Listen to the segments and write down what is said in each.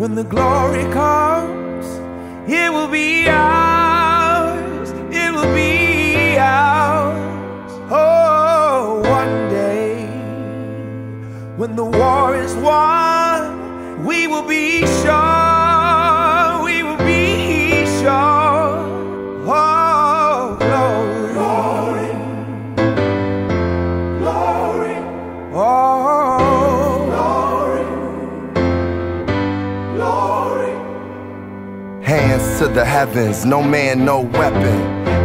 When the glory comes, it will be ours. It will be ours. Oh, one day when the war is won, we will be sure. Heavens, no man, no weapon.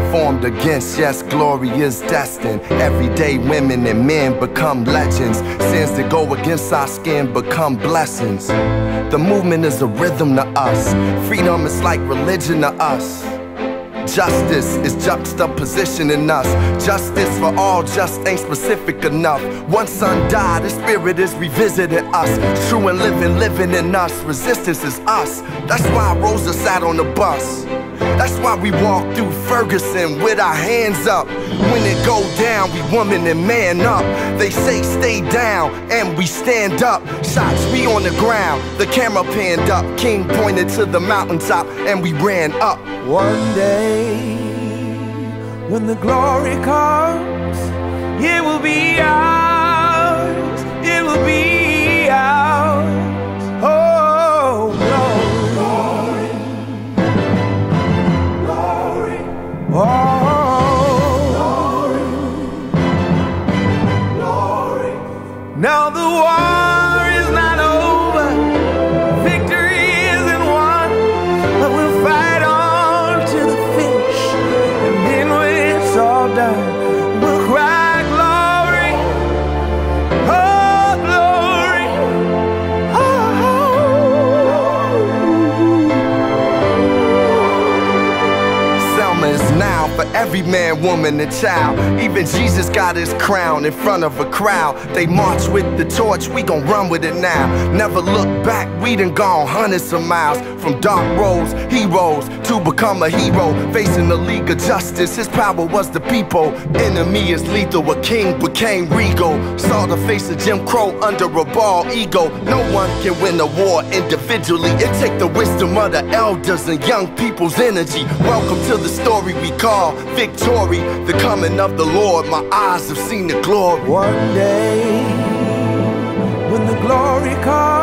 Formed against, yes, glory is destined. Everyday women and men become legends. Sins that go against our skin become blessings. The movement is a rhythm to us. Freedom is like religion to us. Justice is juxtapositioning us. Justice for all just ain't specific enough. One son died, the spirit is revisiting us. True and living, living in us. Resistance is us. That's why Rosa sat on the bus. That's why we walk through Ferguson with our hands up. When it go down, we woman and man up. They say stay down, and we stand up. Shots we on the ground, the camera panned up. King pointed to the mountaintop, and we ran up. One day, when the glory comes, it will be ours. It will be ours. Every man, woman, and child. Even Jesus got his crown in front of a crowd. They march with the torch, we gon' run with it now. Never look back, we done gone hundreds of miles. From dark roads, heroes, to become a hero. Facing the League of Justice, his power was the people. Enemy is lethal, a king became regal. Saw the face of Jim Crow under a ball ego. No one can win a war individually. It take the wisdom of the elders and young people's energy. Welcome to the story we call victory. The coming of the Lord, my eyes have seen the glory. One day, when the glory comes,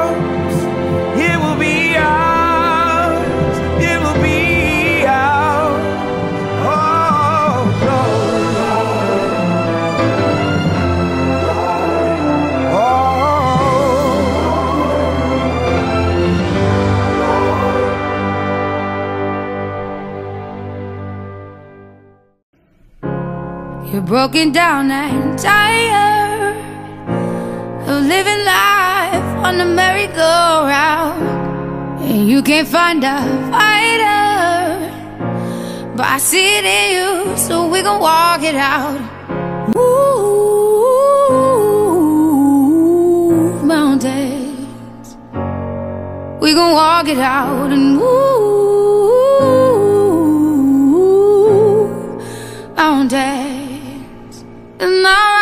You're broken down and tired of living life on the merry-go-round, and you can't find a fighter. But I see it in you, so we gon' walk it out. Move mountains. We gon' walk it out and move mountains. And I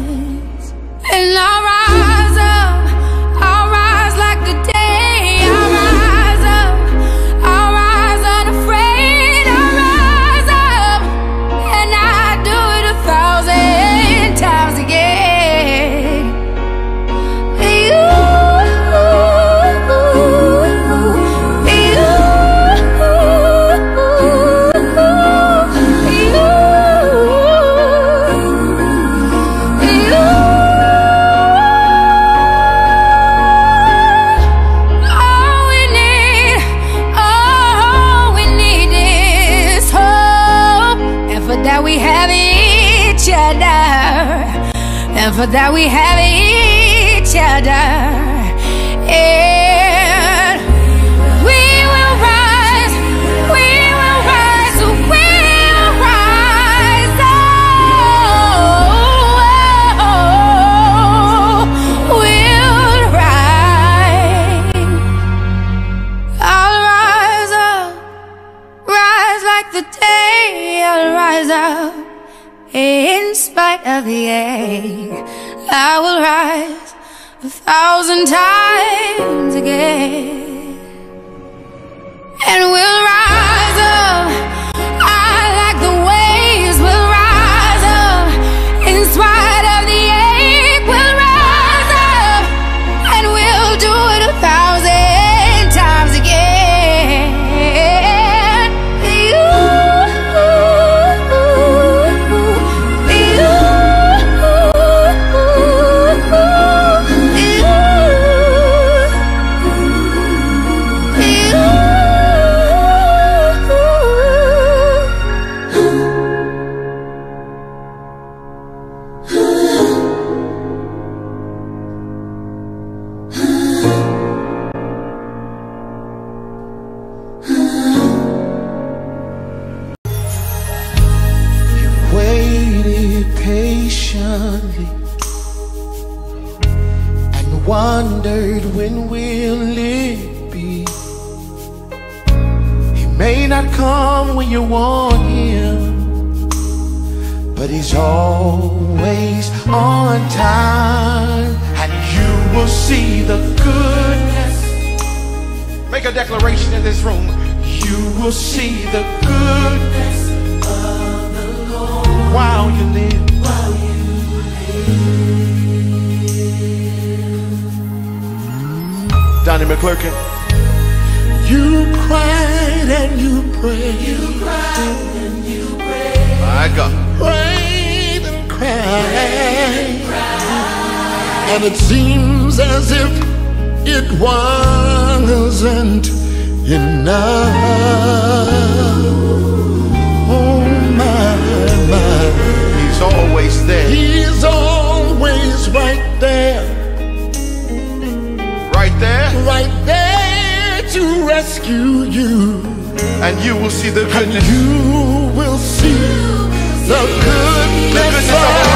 And I'll for that we have each of the ache, I will rise a thousand times again. And we'll wondered when will it be. He may not come when you want him, but he's always on time, and you will see the goodness. Make a declaration in this room. You will see the goodness of the Lord while you live. Donnie McClurkin. You cried and you prayed. You cried and you prayed. My God. Prayed and cried. And it seems as if it wasn't enough. Oh my, my. He's always there. He's always right there. Rescue you. And you will see the goodness. And you will see the goodness,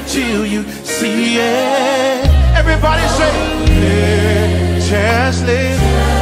until you see it. Everybody say, yeah, just live. Live.